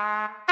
Ah.